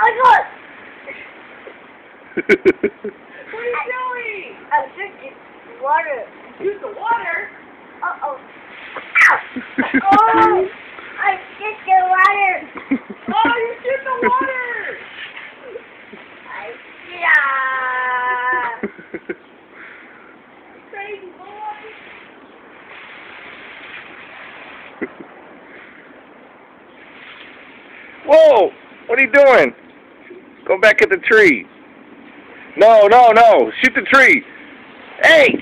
I got. What are you doing? I'm drinking water. Use the water. Uh oh. oh! I did the water. Oh, you shoot the water. I yeah. Crazy boy. Whoa! What are you doing? Go back at the tree. No, no, no. Shoot the tree. Hey!